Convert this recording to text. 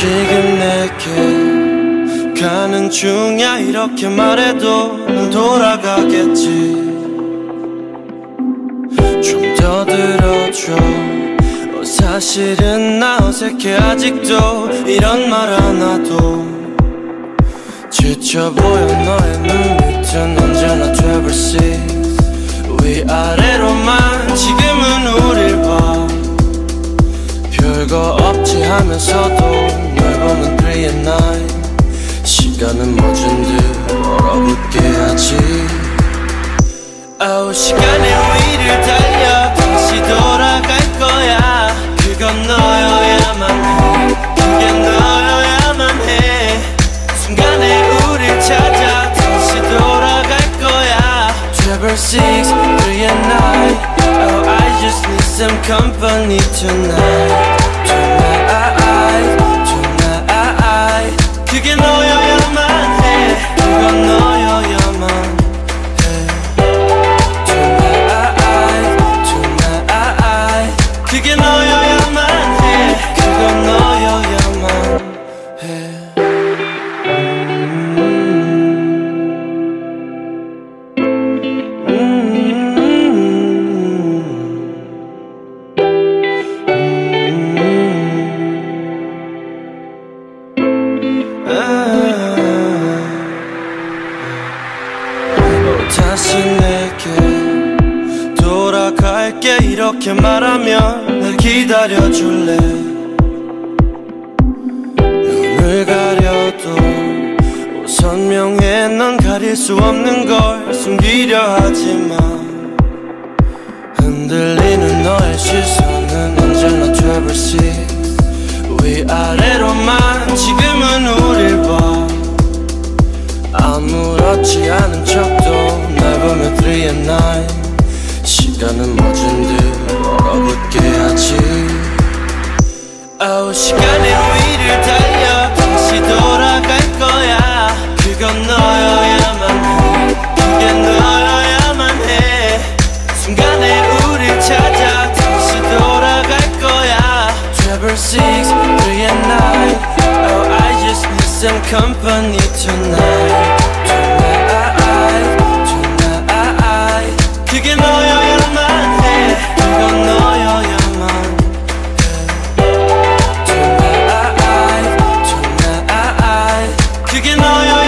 지금 내게 가는 중이야. 이렇게 말해도 넌 돌아가겠지. 좀 더 들어줘. 어, 사실은 나 어색해. 아직도 이런 말 하나도 지쳐 보여. 너의 눈빛은 언제나 트래블시 위아래로만 지금은 우릴 봐. 별거 없지 하면서도 널 보면 3 and 9 시간은 멎은 듯 얼어붙게 하지 아우 시간의 위를 달려 다시 돌아갈 거야. 그건 너여야만 해. 그게 너여야만 해. 순간에 우릴 찾아 다시 돌아갈 거야. Travel 6, 3 and 9 Oh I just need some company Tonight, 이렇게 말하면 날 기다려줄래? 눈을 가려도 선명해 넌 가릴 수 없는 걸 숨기려 하지만 흔들리는 너의 시선은 언제나 트래블시 위아래로만 지금은 우릴 봐. 아무렇지 않은 척도 날 보면 3 and 9 시간은 멎은 듯 얼어붙게 하지 아우 시간의 위를 달려 다시 돌아갈 거야. 그건 너여야만 해. 그게 너여야만 해. 순간에 우릴 찾아 다시 돌아갈 거야. Travel 6, 3 and 9 Oh I just need some company tonight Tonight, tonight 그게 너여